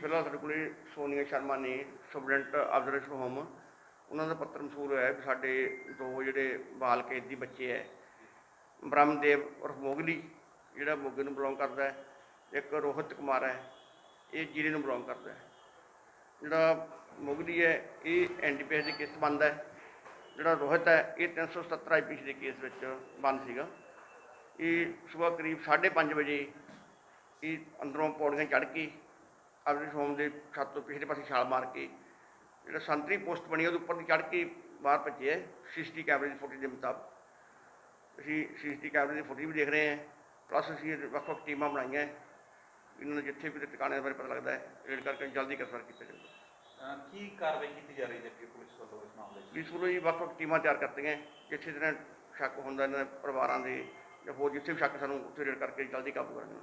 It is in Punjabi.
ਫਿਲਹਾਲ ਸਾਡੇ ਕੋਲੇ ਸੋਨੀਆ ਸ਼ਰਮਾ ਨੇ, ਸਟੂਡੈਂਟ ਆਬਜ਼ਰਵੇਸ਼ਨ ਹੋਮ ਉਹਨਾਂ ਦਾ ਪੱਤਰ ਮਸੂਲ ਹੋਇਆ ਵੀ ਸਾਡੇ ਦੋ ਜਿਹੜੇ ਬਾਲ ਕੈਦੀ ਬੱਚੇ ਹੈ, ਬ੍ਰਹਮਦੇਵ ਔਰ ਮੋਗਲੀ, ਜਿਹੜਾ ਮੋਗੇ ਨੂੰ ਬਿਲੋਂਗ ਕਰਦਾ ਹੈ, ਇੱਕ ਰੋਹਿਤ ਕੁਮਾਰ ਹੈ, ਇਹ ਜ਼ੀਰੇ ਨੂੰ ਬਿਲੋਂਗ ਕਰਦਾ ਹੈ। ਜਿਹੜਾ ਮੋਗਲੀ ਹੈ, ਇਹ ਐਨਡੀਪੀਐਸ ਦੇ ਕੇਸ ਬੰਦ ਹੈ, ਜਿਹੜਾ ਰੋਹਿਤ ਹੈ, ਇਹ 377 ਆਈਪੀਸੀ ਦੇ ਕੇਸ ਵਿੱਚ ਬੰਦ ਸੀਗਾ। ਇਹ ਸਵੇਰ ਕਰੀਬ 5:30 ਵਜੇ ਇਹ ਅੰਦਰੋਂ ਪੌੜੀਆਂ ਚੜ੍ਹ ਕੇ ਆਪਣੇ ਹੋਮ ਦੇ ਛੱਤ ਤੋਂ ਪਿਛਲੇ ਪਾਸੇ ਛਾਲ ਮਾਰ ਕੇ ਜਿਹੜਾ ਸੰਤਰੀ ਪੋਸਟ ਬਣੀ ਉਹਦੇ ਉੱਪਰ ਦੀ ਚੜ੍ਹ ਕੇ ਬਾਹਰ ਭੱਜੇ ਹੈ ਸੀਸੀਟੀ ਕੈਮਰੇ ਦੀ ਫੁਟੇਜ ਦੇ ਮੁਤਾਬਕ। ਅਸੀਂ ਸੀਸੀਟੀ ਕੈਮਰੇ ਦੀ ਫੁਟੇਜ ਵੀ ਦੇਖ ਰਹੇ ਹਾਂ ਪਲੱਸ ਅਸੀਂ ਵੱਖ ਵੱਖ ਟੀਮਾਂ ਬਣਾਈਆਂ। ਇਹਨਾਂ ਨੂੰ ਜਿੱਥੇ ਵੀ ਟਿਕਾਣੇ ਬਾਰੇ ਪਤਾ ਲੱਗਦਾ ਹੈ ਰੇਡ ਕਰਕੇ ਜਲਦੀ ਗ੍ਰਿਫਤਾਰ ਕੀਤਾ ਅਹ ਕੀ ਕਾਰਵਾਈ ਕੀਤੀ ਜਾ ਰਹੀ ਹੈ ਜੀ ਪੁਲਿਸ ਵੱਲੋਂ ਇਸ ਮਾਮਲੇ 'ਚ ਪੁਲਿਸ ਵੱਲੋਂ ਜੀ ਵੱਖ ਵੱਖ ਟੀਮਾਂ ਤਿਆਰ ਕਰਤੀਆਂ ਜਿੱਥੇ ਜਿਹੜਾ ਸ਼ੱਕ ਹੁੰਦਾ ਇਹਨਾਂ ਦੇ ਪਰਿਵਾਰਾਂ ਦੇ ਜਾਂ ਹੋਰ ਜਿੱਥੇ ਵੀ ਸ਼ੱਕ ਸਾਨੂੰ ਉੱਥੇ ਰੇਡ ਕਰਕੇ ਜਲਦੀ ਕਾਬੂ ਕਰਾਂਗੇ